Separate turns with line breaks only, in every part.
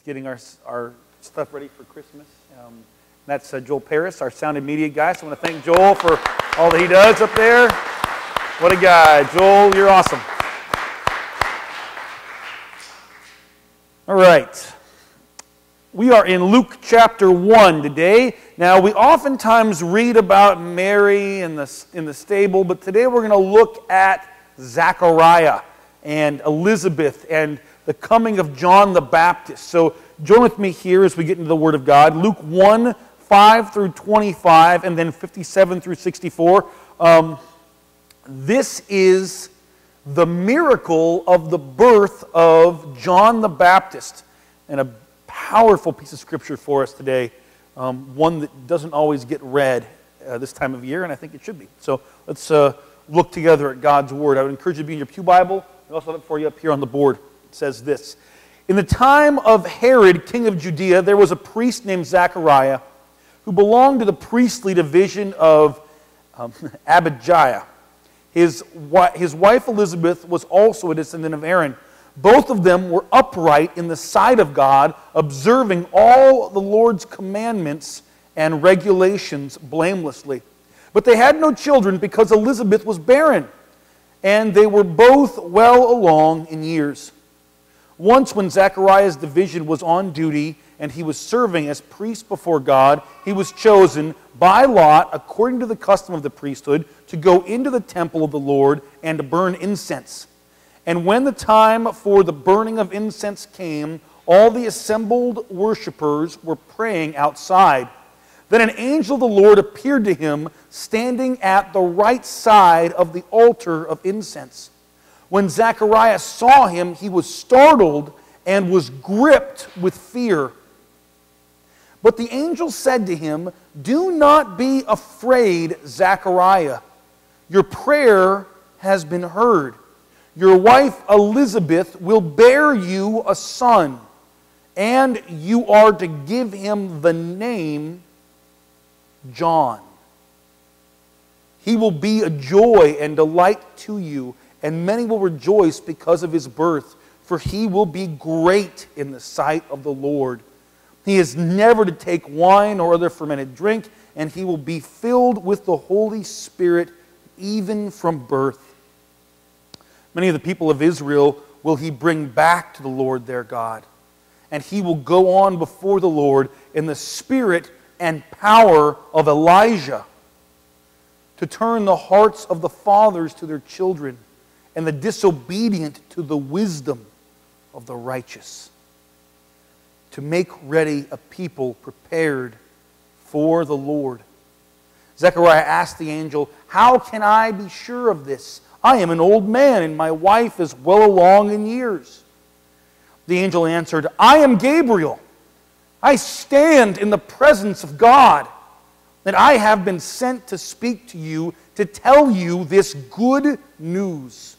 with getting our, our stuff ready for Christmas. Um, that's uh, Joel Paris, our sound and media guy. So I want to thank Joel for all that he does up there. What a guy. Joel, you're awesome. All right. We are in Luke chapter 1 today. Now, we oftentimes read about Mary in the, in the stable, but today we're going to look at Zechariah and Elizabeth and the coming of John the Baptist. So join with me here as we get into the Word of God. Luke 1 5 through 25, and then 57 through 64. Um, this is the miracle of the birth of John the Baptist, and a powerful piece of scripture for us today, um, one that doesn't always get read uh, this time of year, and I think it should be. So let's uh, look together at God's Word. I would encourage you to be in your Pew Bible. I also have it for you up here on the board says this In the time of Herod, king of Judea, there was a priest named Zechariah who belonged to the priestly division of um, Abijah. His, his wife Elizabeth was also a descendant of Aaron. Both of them were upright in the sight of God, observing all the Lord's commandments and regulations blamelessly. But they had no children because Elizabeth was barren, and they were both well along in years. Once, when Zechariah's division was on duty and he was serving as priest before God, he was chosen by lot, according to the custom of the priesthood, to go into the temple of the Lord and to burn incense. And when the time for the burning of incense came, all the assembled worshippers were praying outside. Then an angel of the Lord appeared to him, standing at the right side of the altar of incense. When Zacharias saw him, he was startled and was gripped with fear. But the angel said to him, Do not be afraid, Zechariah. Your prayer has been heard. Your wife Elizabeth will bear you a son, and you are to give him the name John. He will be a joy and delight to you and many will rejoice because of his birth, for he will be great in the sight of the Lord. He is never to take wine or other fermented drink, and he will be filled with the Holy Spirit even from birth. Many of the people of Israel will he bring back to the Lord their God, and he will go on before the Lord in the spirit and power of Elijah to turn the hearts of the fathers to their children and the disobedient to the wisdom of the righteous, to make ready a people prepared for the Lord. Zechariah asked the angel, How can I be sure of this? I am an old man, and my wife is well along in years. The angel answered, I am Gabriel. I stand in the presence of God, and I have been sent to speak to you to tell you this good news.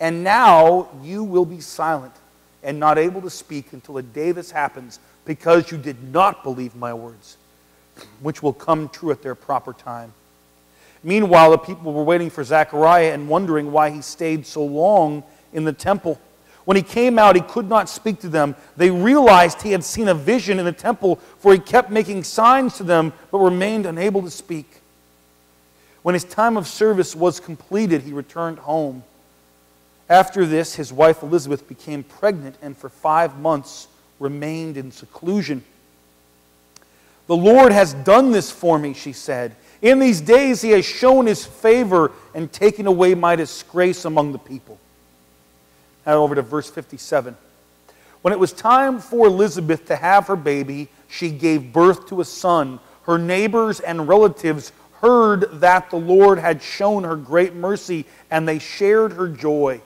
And now you will be silent and not able to speak until the day this happens because you did not believe my words, which will come true at their proper time. Meanwhile, the people were waiting for Zechariah and wondering why he stayed so long in the temple. When he came out, he could not speak to them. They realized he had seen a vision in the temple, for he kept making signs to them, but remained unable to speak. When his time of service was completed, he returned home. After this, his wife Elizabeth became pregnant and for five months remained in seclusion. The Lord has done this for me, she said. In these days, he has shown his favor and taken away my disgrace among the people. Now, over to verse 57. When it was time for Elizabeth to have her baby, she gave birth to a son. Her neighbors and relatives heard that the Lord had shown her great mercy, and they shared her joy.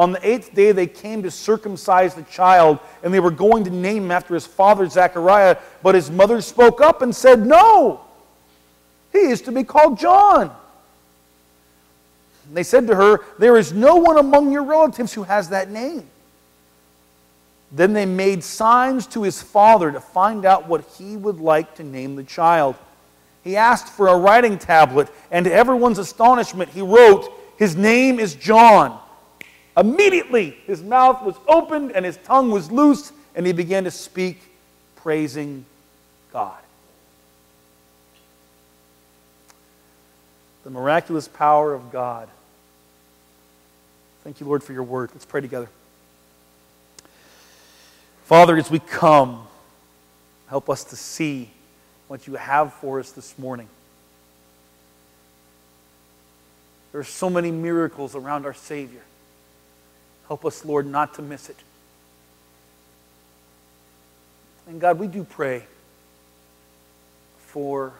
On the eighth day, they came to circumcise the child, and they were going to name him after his father Zechariah. But his mother spoke up and said, No, he is to be called John. And they said to her, There is no one among your relatives who has that name. Then they made signs to his father to find out what he would like to name the child. He asked for a writing tablet, and to everyone's astonishment, he wrote, His name is John. Immediately his mouth was opened and his tongue was loosed, and he began to speak, praising God. The miraculous power of God. Thank you, Lord, for your word. Let's pray together. Father, as we come, help us to see what you have for us this morning. There are so many miracles around our Savior. Help us, Lord, not to miss it. And God, we do pray for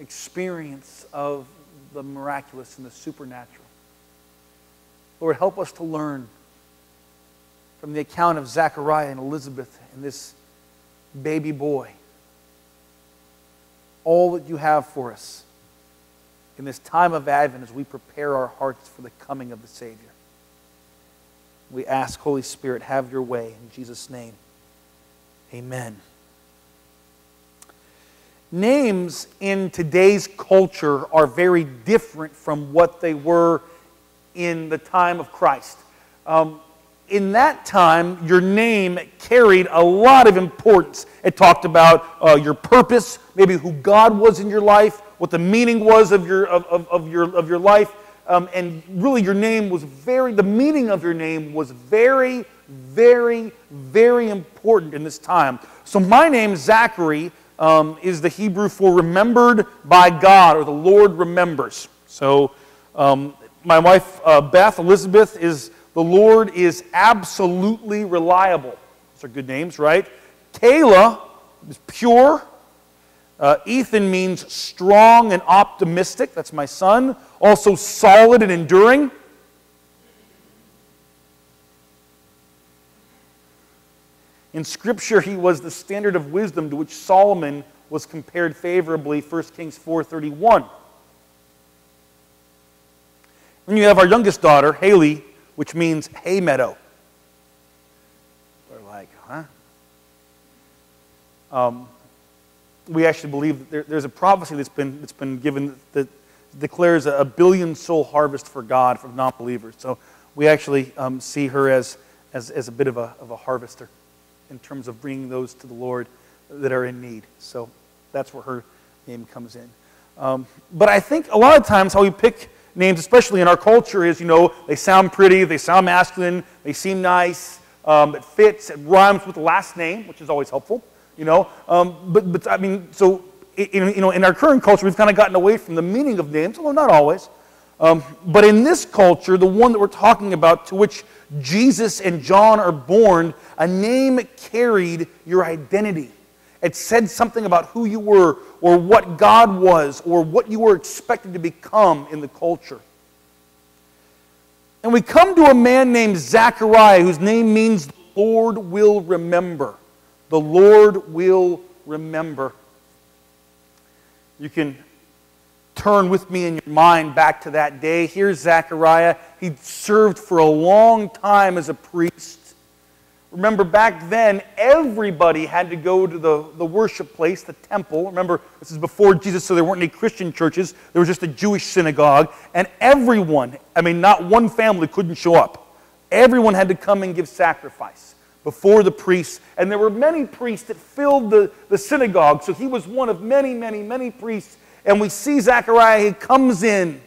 experience of the miraculous and the supernatural. Lord, help us to learn from the account of Zechariah and Elizabeth and this baby boy all that you have for us in this time of Advent as we prepare our hearts for the coming of the Savior. We ask, Holy Spirit, have your way in Jesus' name. Amen. Names in today's culture are very different from what they were in the time of Christ. Um, in that time, your name carried a lot of importance. It talked about uh, your purpose, maybe who God was in your life, what the meaning was of your, of, of, of your, of your life. Um, and really, your name was very, the meaning of your name was very, very, very important in this time. So, my name, Zachary, um, is the Hebrew for remembered by God, or the Lord remembers. So, um, my wife, uh, Beth Elizabeth, is the Lord is absolutely reliable. Those are good names, right? Kayla is pure. Uh, Ethan means strong and optimistic. That's my son. Also solid and enduring. In Scripture, he was the standard of wisdom to which Solomon was compared favorably, 1 Kings 4.31. Then you have our youngest daughter, Haley, which means hay meadow. We're like, huh? Um, we actually believe that there, there's a prophecy that's been, that's been given that declares a, billion soul harvest for God from non believers. So we actually um, see her as, as, as a bit of a, of a harvester in terms of bringing those to the Lord that are in need. So that's where her name comes in. Um, but I think a lot of times how we pick names, especially in our culture, is you know, they sound pretty, they sound masculine, they seem nice, um, it fits, it rhymes with the last name, which is always helpful, you know. Um, but, but I mean, so, in, you know, in our current culture, we've kind of gotten away from the meaning of names, although not always. Um, but in this culture, the one that we're talking about, to which Jesus and John are born, a name carried your identity. It said something about who you were, or what God was, or what you were expected to become in the culture. And we come to a man named Zechariah, whose name means Lord will remember. The Lord will remember. You can turn with me in your mind back to that day. Here's Zechariah. He served for a long time as a priest. Remember, back then, everybody had to go to the, the worship place, the temple. Remember, this is before Jesus, so there weren't any Christian churches. There was just a Jewish synagogue. And everyone, I mean, not one family couldn't show up. Everyone had to come and give sacrifice before the priests. And there were many priests that filled the, the synagogue. So he was one of many, many, many priests. And we see Zechariah, he comes in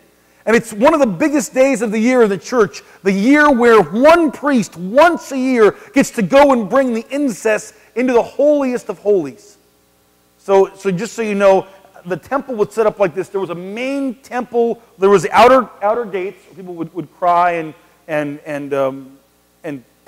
and it's one of the biggest days of the year in the church, the year where one priest once a year gets to go and bring the incense into the holiest of holies. So, so just so you know, the temple was set up like this. There was a main temple, there was the outer, outer gates, people would, would cry and, and, and, um, and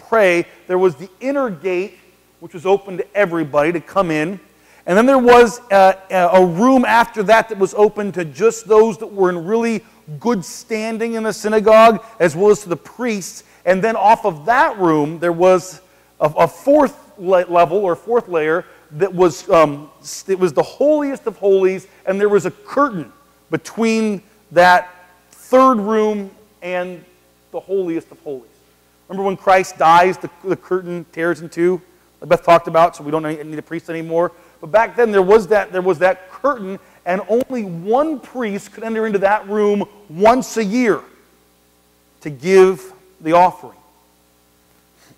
pray. There was the inner gate, which was open to everybody to come in. And then there was a, a room after that that was open to just those that were in really good standing in the synagogue, as well as to the priests. And then off of that room, there was a, a fourth level or fourth layer that was, um, it was the holiest of holies, and there was a curtain between that third room and the holiest of holies. Remember when Christ dies, the, the curtain tears in two? Like Beth talked about, so we don't need a priest anymore. But back then there was that, there was that curtain, and only one priest could enter into that room once a year to give the offering.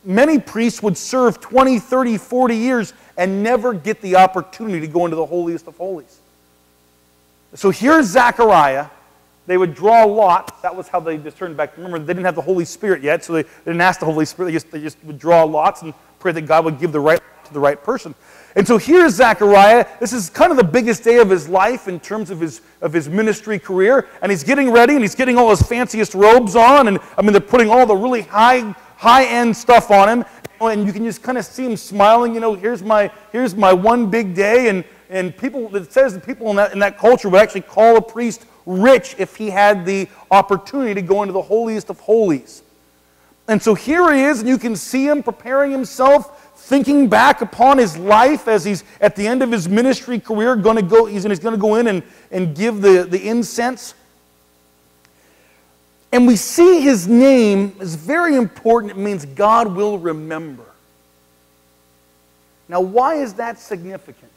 many priests would serve 20, 30, 40 years and never get the opportunity to go into the holiest of holies. So here's Zechariah. They would draw lots. That was how they discerned back. Remember, they didn't have the Holy Spirit yet, so they didn't ask the Holy Spirit. They just, they just would draw lots and pray that God would give the right to the right person. And so here's Zechariah. This is kind of the biggest day of his life in terms of his, of his ministry career. And he's getting ready and he's getting all his fanciest robes on. And I mean, they're putting all the really high, high end stuff on him. And you can just kind of see him smiling. You know, here's my, here's my one big day. And, and people, it says that people in that, in that culture would actually call a priest rich if he had the opportunity to go into the holiest of holies. And so here he is, and you can see him preparing himself thinking back upon his life as he's at the end of his ministry career, going to go, he's, he's going to go in and, and give the, the incense. And we see his name is very important. It means God will remember. Now, why is that significant?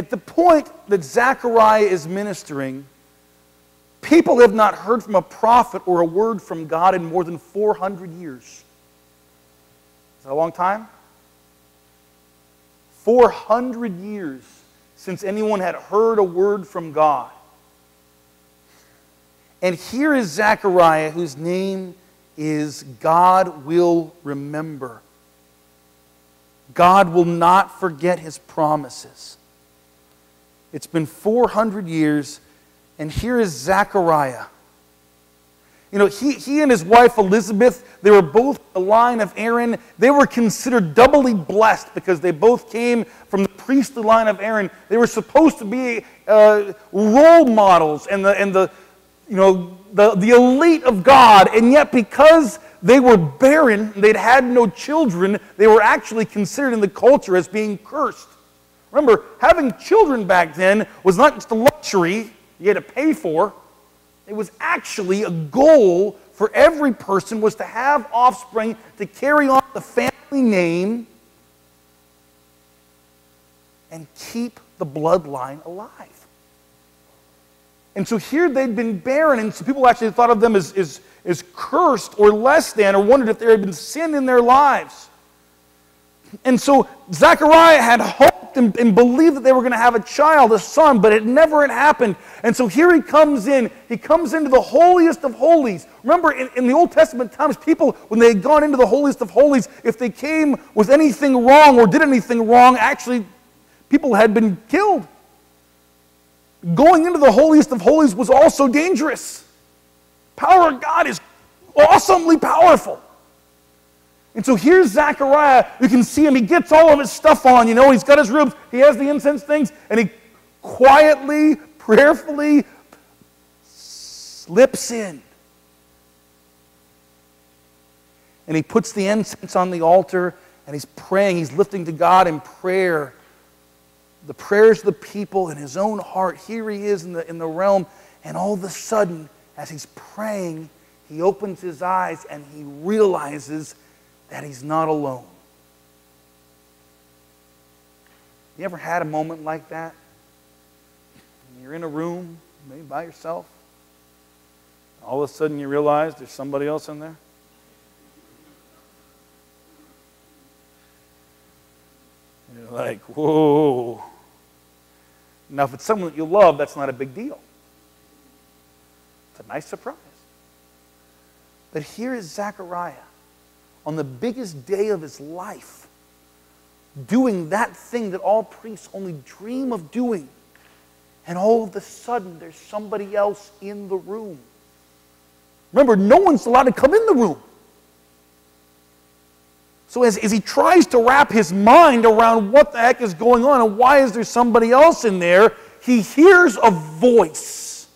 At the point that Zechariah is ministering, people have not heard from a prophet or a word from God in more than 400 years. Is that a long time? 400 years since anyone had heard a word from God. And here is Zechariah, whose name is God will remember. God will not forget his promises. It's been 400 years, and here is Zechariah you know, he, he and his wife Elizabeth, they were both the line of Aaron. They were considered doubly blessed because they both came from the priestly line of Aaron. They were supposed to be uh, role models and the, and the, you know, the, the elite of God. And yet, because they were barren, they'd had no children, they were actually considered in the culture as being cursed. Remember, having children back then was not just a luxury you had to pay for. It was actually a goal for every person was to have offspring to carry on the family name and keep the bloodline alive. And so here they'd been barren, and so people actually thought of them as, as, as cursed or less than, or wondered if there had been sin in their lives. And so Zechariah had hoped and, and believed that they were going to have a child, a son, but it never had happened. And so here he comes in. He comes into the holiest of holies. Remember, in, in the Old Testament times, people, when they had gone into the holiest of holies, if they came with anything wrong or did anything wrong, actually, people had been killed. Going into the holiest of holies was also dangerous. Power of God is awesomely powerful. And so here's Zechariah. You can see him. He gets all of his stuff on, you know. He's got his robes. He has the incense things. And he quietly, prayerfully slips in. And he puts the incense on the altar and he's praying. He's lifting to God in prayer. The prayers of the people in his own heart. Here he is in the, in the realm. And all of a sudden, as he's praying, he opens his eyes and he realizes that he's not alone. You ever had a moment like that? You're in a room, maybe by yourself. All of a sudden you realize there's somebody else in there. You're like, whoa. Now, if it's someone that you love, that's not a big deal. It's a nice surprise. But here is Zechariah on the biggest day of his life, doing that thing that all priests only dream of doing. And all of a sudden, there's somebody else in the room. Remember, no one's allowed to come in the room. So, as, as he tries to wrap his mind around what the heck is going on and why is there somebody else in there, he hears a voice.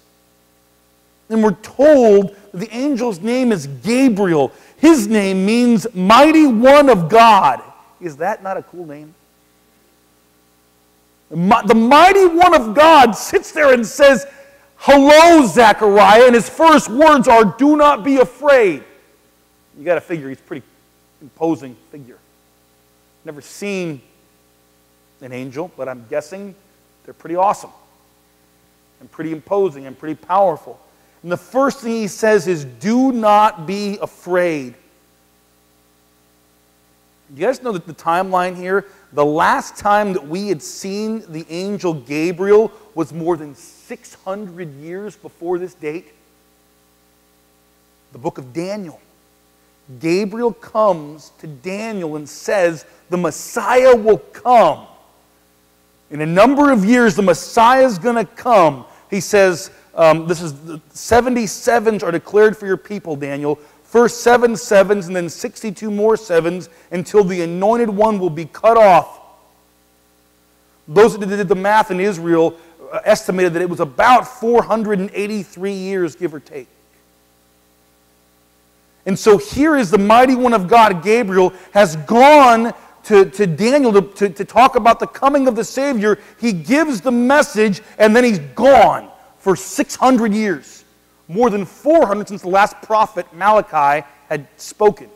And we're told the angel's name is Gabriel. His name means mighty one of God. Is that not a cool name? The mighty one of God sits there and says, Hello, Zechariah. And his first words are, Do not be afraid. You got to figure he's pretty imposing figure. Never seen an angel, but I'm guessing they're pretty awesome and pretty imposing and pretty powerful. And the first thing he says is, Do not be afraid. Do you guys know that the timeline here? The last time that we had seen the angel Gabriel was more than 600 years before this date. The book of Daniel. Gabriel comes to Daniel and says, The Messiah will come. In a number of years, the Messiah is going to come. He says, um, This is the 77s are declared for your people, Daniel. First seven sevens, and then 62 more sevens until the anointed one will be cut off. Those that did the math in Israel uh, estimated that it was about 483 years, give or take. And so here is the mighty one of God, Gabriel, has gone to, to Daniel to, to, to talk about the coming of the Savior. He gives the message, and then he's gone for 600 years. More than 400 since the last prophet, Malachi, had spoken.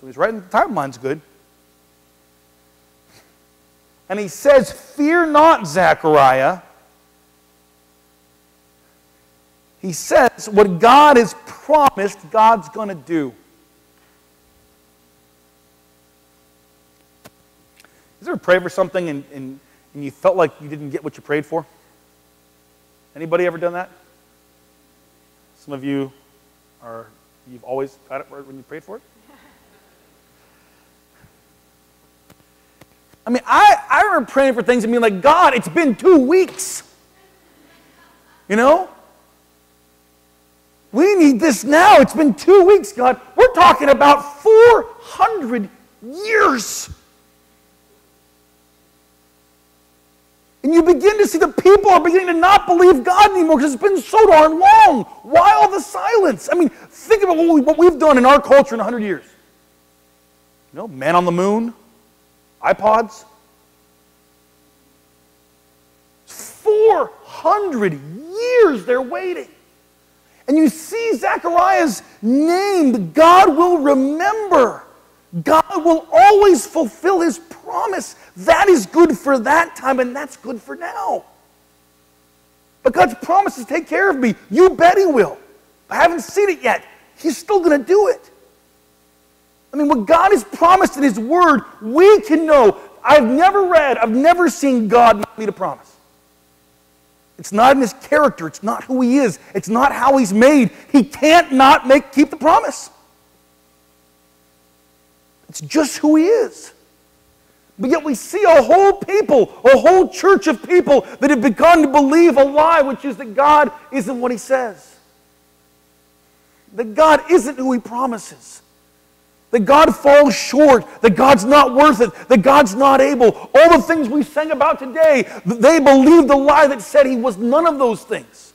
So he's writing the timeline's good. And he says, Fear not, Zechariah he says what God has promised, God's going to do. Is there a prayer for something and, and, and you felt like you didn't get what you prayed for? Anybody ever done that? Some of you are, you've always got it when you prayed for it? I mean, I, I remember praying for things and being like, God, it's been two weeks. You know? We need this now. It's been two weeks, God. We're talking about 400 years. And you begin to see the people are beginning to not believe God anymore because it's been so darn long. Why all the silence? I mean, think about what, we, have done in our culture in 100 years. You know, man on the moon, iPods. 400 years they're waiting. And you see Zechariah's name, God will remember. God will always fulfill his promise. That is good for that time, and that's good for now. But God's promises take care of me. You bet he will. I haven't seen it yet. He's still going to do it. I mean, what God has promised in his word, we can know. I've never read, I've never seen God make me a promise. It's not in his character. It's not who he is. It's not how he's made. He can't not make, keep the promise. It's just who he is. But yet we see a whole people, a whole church of people that have begun to believe a lie, which is that God isn't what he says. That God isn't who he promises that God falls short, that God's not worth it, that God's not able. All the things we sang about today, they believed the lie that said he was none of those things.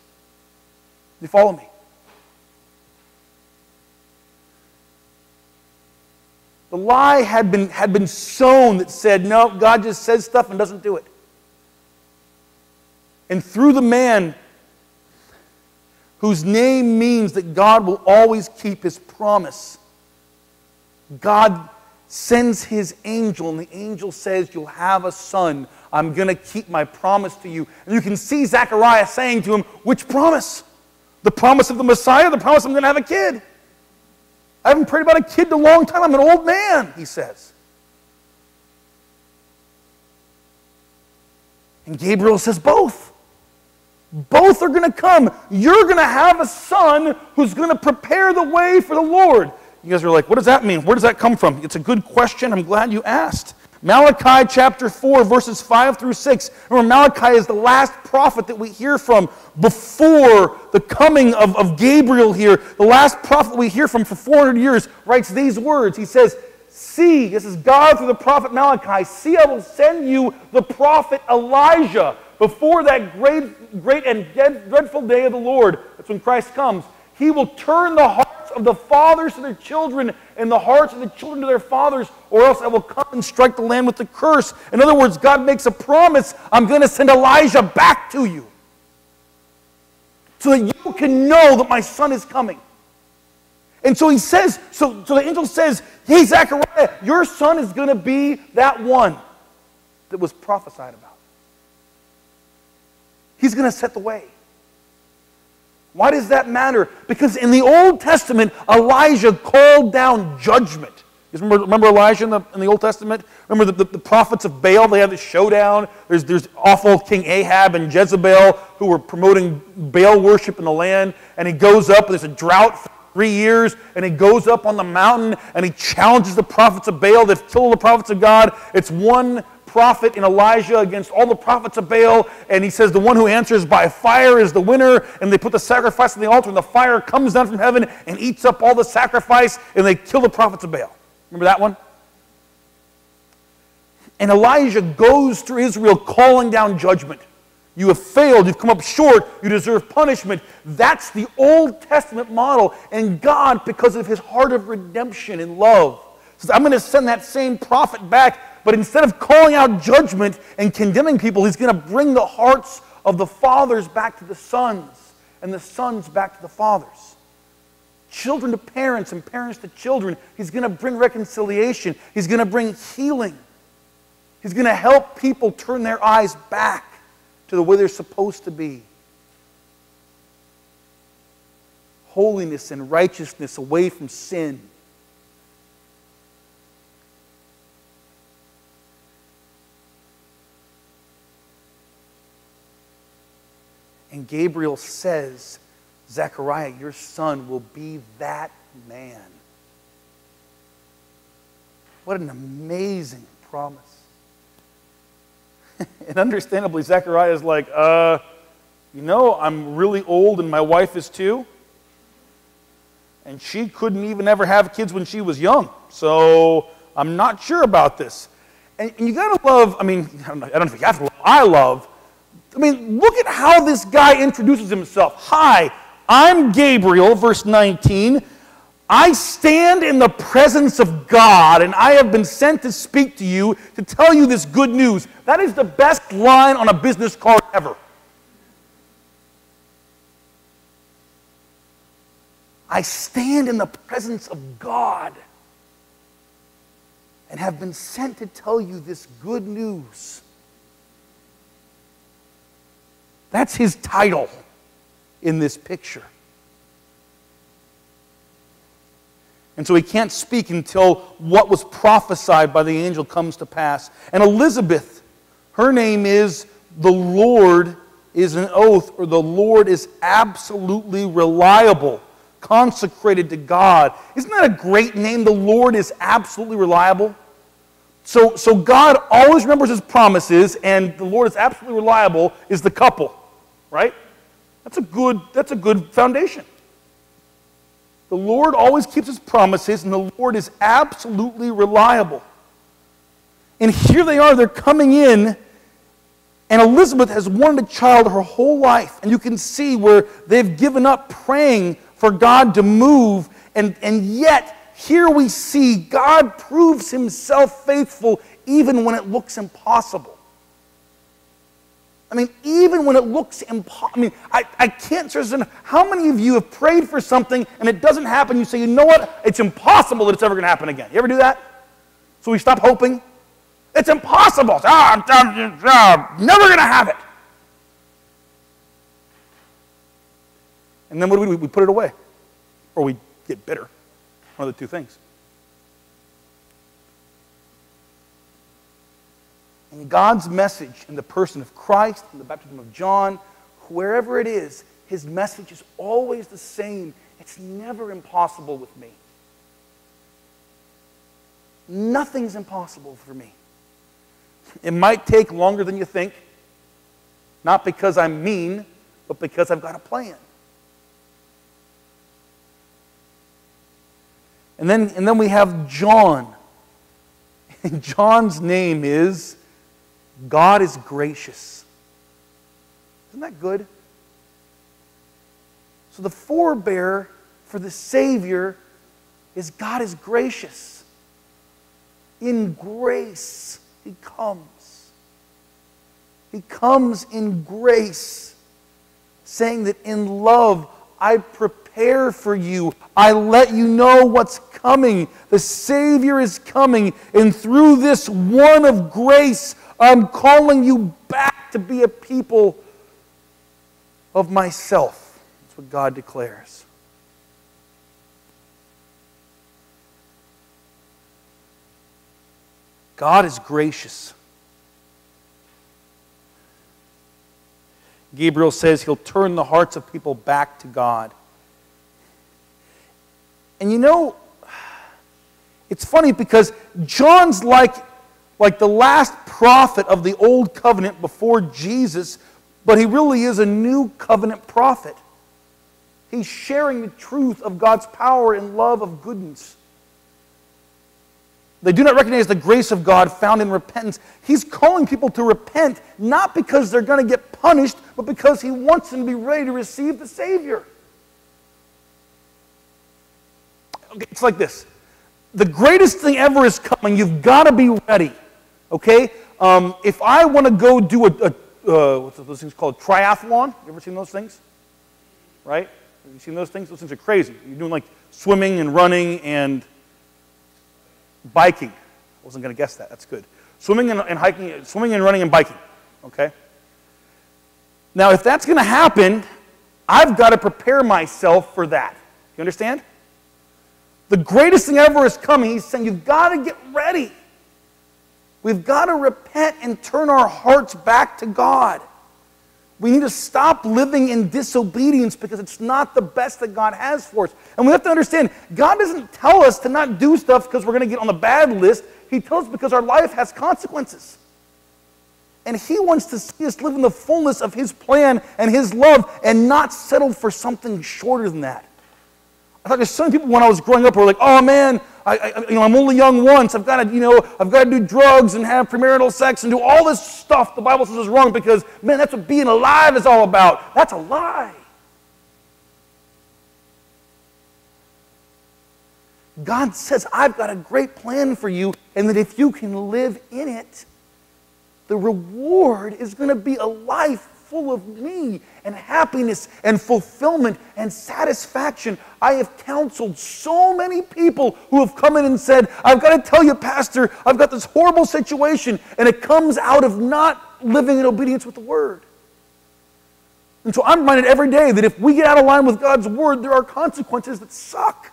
You follow me? The lie had been, had been sown that said, no, God just says stuff and doesn't do it. And through the man whose name means that God will always keep his promise God sends his angel, and the angel says, You'll have a son. I'm going to keep my promise to you. And you can see Zechariah saying to him, Which promise? The promise of the Messiah, the promise I'm going to have a kid. I haven't prayed about a kid in a long time. I'm an old man, he says. And Gabriel says, Both. Both are going to come. You're going to have a son who's going to prepare the way for the Lord. You guys are like, what does that mean? Where does that come from? It's a good question. I'm glad you asked. Malachi chapter 4, verses 5 through 6. Remember, Malachi is the last prophet that we hear from before the coming of, of Gabriel here. The last prophet we hear from for 400 years writes these words. He says, See, this is God through the prophet Malachi. See, I will send you the prophet Elijah before that great, great and dreadful day of the Lord. That's when Christ comes. He will turn the heart of the fathers to their children and the hearts of the children to their fathers, or else I will come and strike the land with the curse. In other words, God makes a promise I'm going to send Elijah back to you so that you can know that my son is coming. And so he says, so, so the angel says, Hey, Zechariah, your son is going to be that one that was prophesied about. He's going to set the way. Why does that matter? Because in the Old Testament, Elijah called down judgment. You remember, remember Elijah in the, in the Old Testament? Remember the, the, the prophets of Baal? They have this showdown. There's, there's awful King Ahab and Jezebel who were promoting Baal worship in the land. And he goes up, and there's a drought for three years, and he goes up on the mountain and he challenges the prophets of Baal. They've killed the prophets of God. It's one prophet in Elijah against all the prophets of Baal, and he says the one who answers by fire is the winner, and they put the sacrifice on the altar, and the fire comes down from heaven and eats up all the sacrifice, and they kill the prophets of Baal. Remember that one? And Elijah goes through Israel calling down judgment. You have failed. You've come up short. You deserve punishment. That's the Old Testament model. And God, because of his heart of redemption and love, says, I'm going to send that same prophet back but instead of calling out judgment and condemning people, he's going to bring the hearts of the fathers back to the sons and the sons back to the fathers. Children to parents and parents to children. He's going to bring reconciliation. He's going to bring healing. He's going to help people turn their eyes back to the way they're supposed to be. Holiness and righteousness away from sin. Gabriel says, Zechariah, your son will be that man. What an amazing promise. and understandably, Zechariah is like, uh, you know, I'm really old and my wife is too. And she couldn't even ever have kids when she was young. So I'm not sure about this. And, and you got to love, I mean, I don't know if you have to love, I love I mean, look at how this guy introduces himself. Hi, I'm Gabriel, verse 19. I stand in the presence of God, and I have been sent to speak to you to tell you this good news. That is the best line on a business card ever. I stand in the presence of God and have been sent to tell you this good news. That's his title in this picture. And so he can't speak until what was prophesied by the angel comes to pass. And Elizabeth, her name is the Lord is an oath, or the Lord is absolutely reliable, consecrated to God. Isn't that a great name? The Lord is absolutely reliable. So, so God always remembers his promises, and the Lord is absolutely reliable, is the couple right? That's a good, that's a good foundation. The Lord always keeps his promises, and the Lord is absolutely reliable. And here they are, they're coming in, and Elizabeth has wanted a child her whole life. And you can see where they've given up praying for God to move, and, and yet here we see God proves himself faithful even when it looks impossible. I mean, even when it looks impossible, I mean, I, I can't stress. How many of you have prayed for something and it doesn't happen? You say, you know what? It's impossible that it's ever going to happen again. You ever do that? So we stop hoping? It's impossible. Ah, I'm, I'm never going to have it. And then what do we do? We put it away. Or we get bitter. One of the two things. And God's message in the person of Christ, in the baptism of John, wherever it is, his message is always the same. It's never impossible with me. Nothing's impossible for me. It might take longer than you think, not because I'm mean, but because I've got a plan. And then, and then we have John. And John's name is God is gracious. Isn't that good? So the forebearer for the Savior is God is gracious. In grace, He comes. He comes in grace, saying that in love, I prepare for you. I let you know what's coming. The Savior is coming. And through this one of grace, I'm calling you back to be a people of myself. That's what God declares. God is gracious. Gabriel says he'll turn the hearts of people back to God. And you know, it's funny because John's like, like the last prophet of the old covenant before Jesus, but he really is a new covenant prophet. He's sharing the truth of God's power and love of goodness. They do not recognize the grace of God found in repentance. He's calling people to repent, not because they're going to get punished, but because He wants them to be ready to receive the Savior. Okay, it's like this the greatest thing ever is coming. You've got to be ready. Okay? Um, if I want to go do a, a uh, what's those things called? Triathlon. You ever seen those things? Right? Have you seen those things? Those things are crazy. You're doing like swimming and running and biking. I wasn't going to guess that. That's good. Swimming and, and hiking, swimming and running and biking. Okay? Now, if that's going to happen, I've got to prepare myself for that. You understand? The greatest thing ever is coming. He's saying, You've got to get ready. We've got to repent and turn our hearts back to God. We need to stop living in disobedience because it's not the best that God has for us. And we have to understand God doesn't tell us to not do stuff because we're going to get on the bad list. He tells us because our life has consequences. And He wants to see us live in the fullness of His plan and His love and not settle for something shorter than that. I thought there's some people when I was growing up were like, oh man, I, I, you know, I'm only young once. I've got to, you know, I've got to do drugs and have premarital sex and do all this stuff the Bible says is wrong because, man, that's what being alive is all about. That's a lie. God says, I've got a great plan for you, and that if you can live in it, the reward is going to be a life full of me and happiness and fulfillment and satisfaction. I have counseled so many people who have come in and said, I've got to tell you, Pastor, I've got this horrible situation, and it comes out of not living in obedience with the Word. And so I'm reminded every day that if we get out of line with God's Word, there are consequences that suck.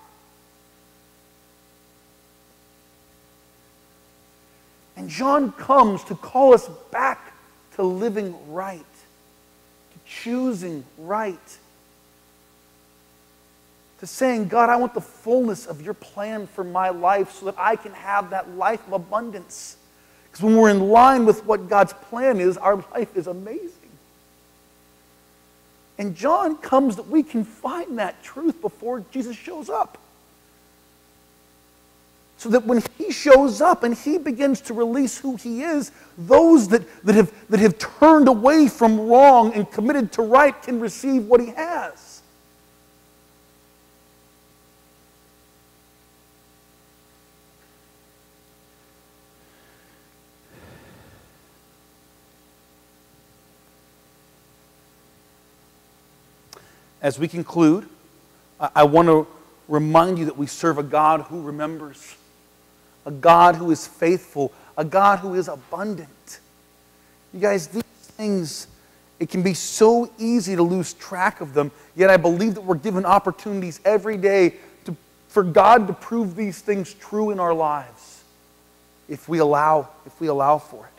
And John comes to call us back to living right choosing right, to saying, God, I want the fullness of your plan for my life so that I can have that life of abundance. Because when we're in line with what God's plan is, our life is amazing. And John comes that we can find that truth before Jesus shows up so that when he shows up and he begins to release who he is, those that, that, have, that have turned away from wrong and committed to right can receive what he has. As we conclude, I, I want to remind you that we serve a God who remembers a God who is faithful, a God who is abundant. You guys, these things, it can be so easy to lose track of them, yet I believe that we're given opportunities every day to, for God to prove these things true in our lives if we allow, if we allow for it.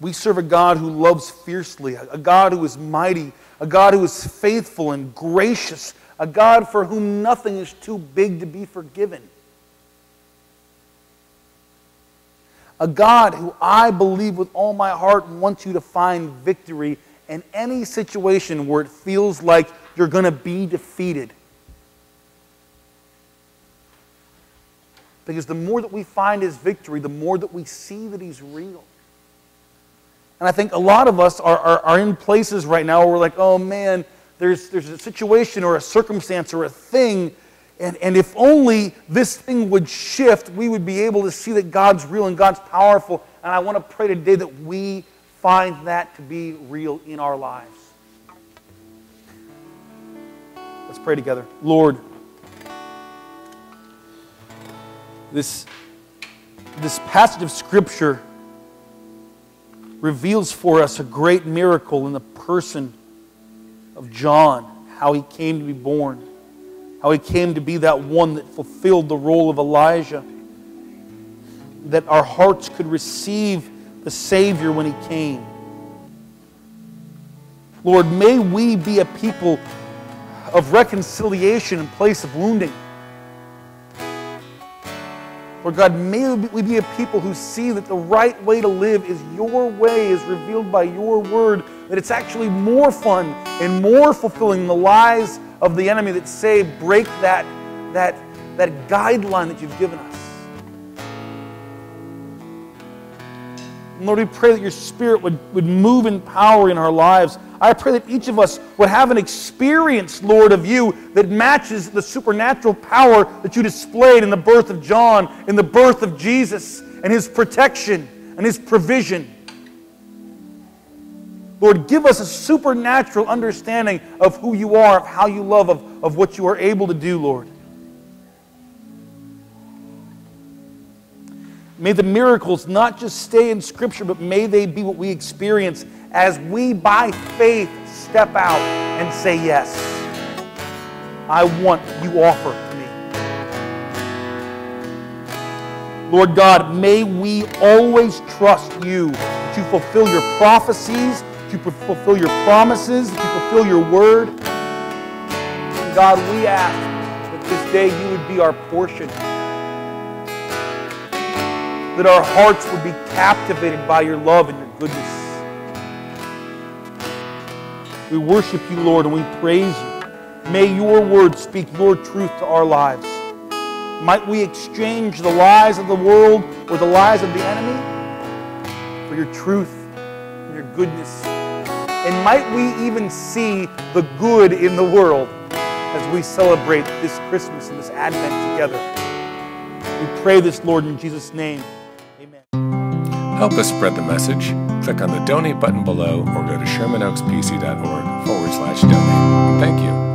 We serve a God who loves fiercely, a God who is mighty, a God who is faithful and gracious, a God for whom nothing is too big to be forgiven. A God who I believe with all my heart wants you to find victory in any situation where it feels like you're going to be defeated. Because the more that we find his victory, the more that we see that he's real. And I think a lot of us are, are, are in places right now where we're like, oh man, there's, there's a situation or a circumstance or a thing, and, and if only this thing would shift, we would be able to see that God's real and God's powerful. And I want to pray today that we find that to be real in our lives. Let's pray together. Lord, this, this passage of Scripture reveals for us a great miracle in the person of John, how he came to be born, how he came to be that one that fulfilled the role of Elijah, that our hearts could receive the Savior when he came. Lord, may we be a people of reconciliation in place of wounding. Lord God, may we be a people who see that the right way to live is your way, is revealed by your word, that it's actually more fun and more fulfilling the lies of the enemy that say, break that, that, that guideline that you've given us. Lord, we pray that your Spirit would, would move in power in our lives. I pray that each of us would have an experience, Lord, of you that matches the supernatural power that you displayed in the birth of John, in the birth of Jesus, and his protection and his provision. Lord, give us a supernatural understanding of who you are, of how you love, of, of what you are able to do, Lord. May the miracles not just stay in Scripture, but may they be what we experience as we, by faith, step out and say, Yes, I want you offer to me. Lord God, may we always trust you to fulfill your prophecies, to fulfill your promises, to fulfill your word. And God, we ask that this day you would be our portion that our hearts would be captivated by your love and your goodness. We worship you, Lord, and we praise you. May your word speak your truth to our lives. Might we exchange the lies of the world or the lies of the enemy for your truth and your goodness. And might we even see the good in the world as we celebrate this Christmas and this Advent together. We pray this, Lord, in Jesus' name. Amen.
Help us spread the message. Click on the donate button below or go to shermanoakspc.org forward slash donate. Thank you.